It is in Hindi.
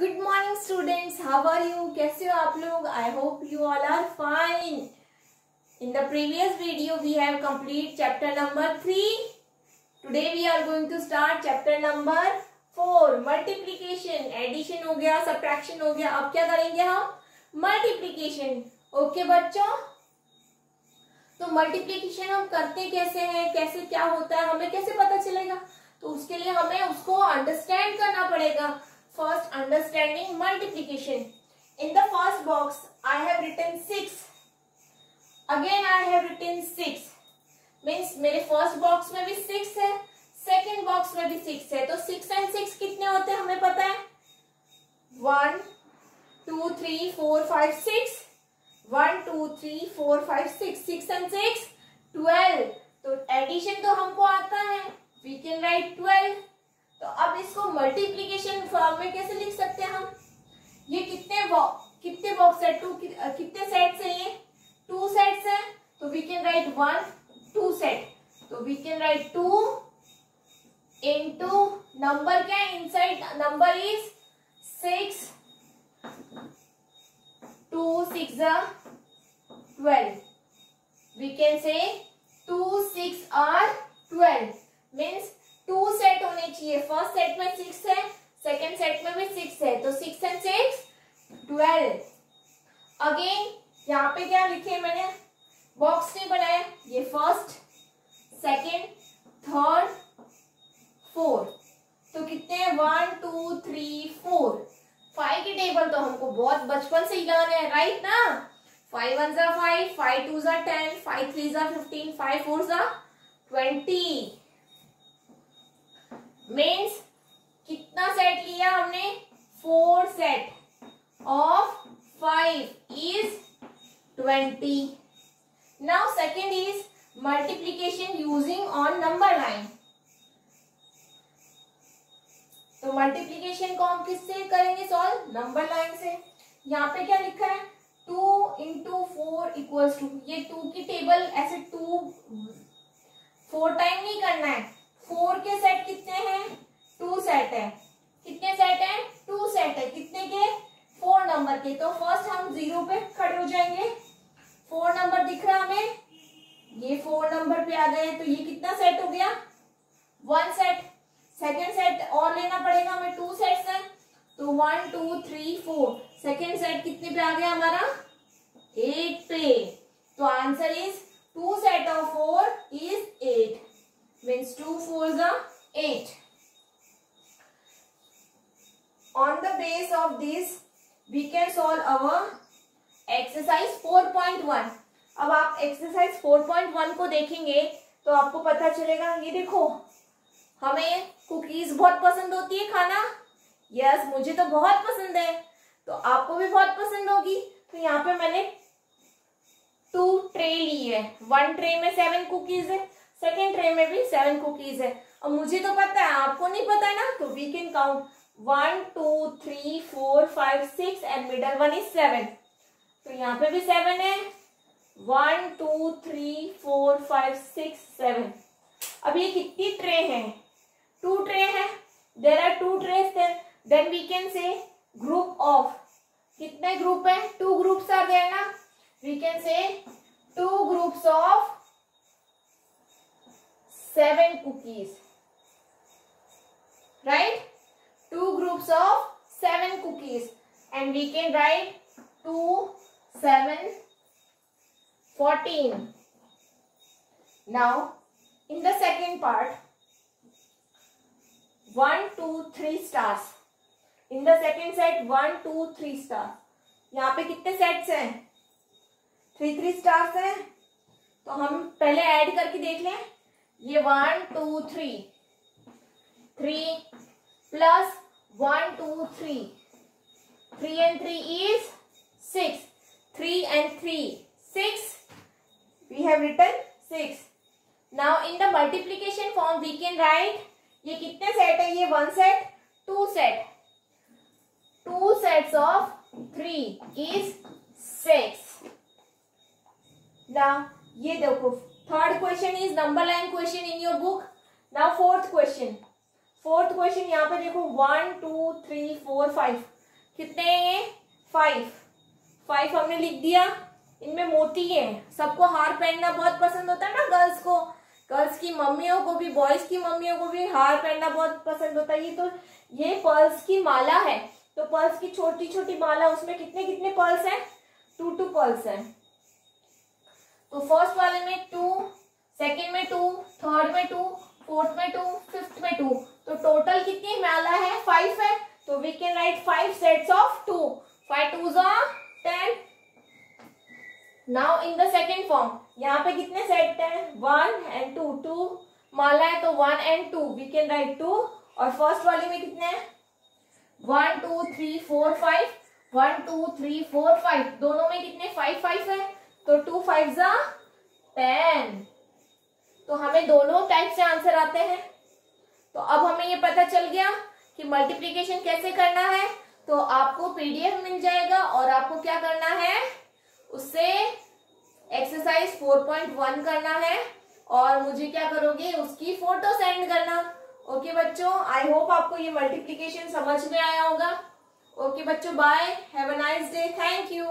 Good morning students how are you कैसे हो आप लोग? I hope you all are fine in the previous video we have complete chapter number three today we are going to start chapter number four multiplication addition हो गया सब्ट्रैक्शन हो गया. अब क्या करेंगे हम? मल्टीप्लीकेशन ओके बच्चों? तो मल्टीप्लीकेशन हम करते कैसे हैं? कैसे क्या होता है? हमें कैसे पता चलेगा? तो उसके लिए हमें उसको अंडरस्टैंड करना पड़ेगा. First understanding multiplication in the first box I have written six again I have written six means मेरे फ़र्स्ट बॉक्स में भी सिक्स है सेकेंड बॉक्स में भी सिक्स है. तो सिक्स एंड सिक्स कितने होते हैं, हमें पता है? One two three four five six one two three four five six six and six twelve तो एडिशन तो हमको आता है. वी कैन राइट ट्वेल्व तो अब इसको मल्टीप्लीकेशन फॉर्म में कैसे लिख सकते हैं हम? ये कितने कितने बॉक्स है? टू कितने सेट्स है ये? टू सेट्स है? तो we can write one two set तो we can write two into number क्या है? Inside number is six two six twelve we can say two six are twelve means two set होने चाहिए फ़र्स्ट सेट में सिक्स है सेकेंड सेट में भी सिक्स है तो six and six twelve again यहाँ पे क्या लिखे मैंने? बॉक्स नहीं बनाया। ये फ़र्स्ट सेकेंड थर्ड फोर तो कितने one two three four five की टेबल तो हमको बहुत बचपन से ही लगाने है राइट ना? फाइव वन जा फाइव फाइव टू जा टेन फाइव थ्री जा फिफ्टीन फाइव फोर जा ट्वेंटी मीन्स कितना सेट लिया हमने? Four set of five is twenty. Now second is multiplication using on number line तो मल्टीप्लीकेशन को हम किससे करेंगे सॉल्व नंबर लाइन से। यहाँ पे क्या लिखा है? Two into four equals two ये टू की टेबल ऐसे टू फोर टाइम नहीं करना है। फोर के सेट कितने हैं? टू सेट है। कितने सेट है? टू सेट है। कितने के? फोर नंबर के। तो फ़र्स्ट हम ज़ीरो पे खड़े हो जाएँगे फोर नंबर दिख रहा हमें ये फोर नंबर पे आ गए तो ये कितना सेट हो गया? वन सेट सेकेंड सेट और लेना पड़ेगा हमें टू सेट्स है। तो one two three four second set कितने पे आ गया हमारा? एट पे. तो answer is two set of four is eight means 2 4s are 8. On the base of this, we can solve our exercise 4.1. अब आप एक्सरसाइज 4.1 को देखेंगे तो आपको पता चलेगा, ये देखो, हमें कुकीज बहुत पसंद होती है खाना। यस मुझे तो बहुत पसंद है। तो आपको भी बहुत पसंद होगी। तो यहाँ पे मैंने टू ट्रे ली है। वन ट्रे में सेवन कुकीज है सेकेंड ट्रे में भी सेवन कुकीज है। और मुझे तो पता है, आपको नहीं पता ना तो we can count one two three four five six and middle one is seven तो यहाँ पे भी सेवन है। One two three four five six seven अब ये कितनी ट्रे हैं? टू ट्रे है? There are two trays then we can say group of कितने ग्रुप है? टू ग्रुप्स आ गए ना? We can say two groups of seven cookies right two groups of seven cookies. And we can write two, seven fourteen now in the second part one two three stars in the second set one two three star यहाँ पे कितने सेट्स हैं थ्री थ्री स्टार्स हैं तो हम पहले ऐड करके देख लें ये one two three three plus one two three three and three is six three and three six we have written six now in the multiplication form we can write ये कितने सेट है? ये one set two set two sets of three is six now ये देखो third question is number line question in your book now fourth question fourth question यहाँ पे देखो one two three four five कितने हैं? ये फाइव फाइव हमने लिख दिया. इनमें मोती है। सबको हार पहनना बहुत पसंद होता है ना गर्ल्स को। गर्ल्स की मम्मियों को भी, बॉयज़ की मम्मियों को भी हार पहनना बहुत पसंद होता है। ये तो ये पर्ल्स की माला है। तो पर्ल्स की छोटी छोटी माला, उसमें कितने कितने पर्ल्स हैं? टू टू पर्ल्स हैं। तो फ़र्स्ट वाले में टू, सेकेंड में टू, थर्ड में टू, फोर्थ में टू, फिफ्थ में टू। तो टोटल कितनी माला है? फाइव है। तो we can write five sets of two five two ten now in the second form यहाँ पे कितने सेट है? वन एंड टू टू माला है तो one and two we can write two और फ़र्स्ट वाले में कितने हैं? One two three four five one two three four five दोनों में कितने? फाइव फाइव है। तो टू फाइव जा टेन तो हमें दोनों टाइप से आंसर आते हैं। तो अब हमें ये पता चल गया कि मल्टीप्लीकेशन कैसे करना है। तो आपको पीडीएफ मिल जाएगा और आपको क्या करना है? उससे एक्सरसाइज 4.1 करना है और मुझे क्या करोगे? उसकी फ़ोटो सेंड करना। ओके बच्चों आई होप आपको ये मल्टीप्लीकेशन समझ में आया होगा। ओके बच्चों bye have a nice day thank you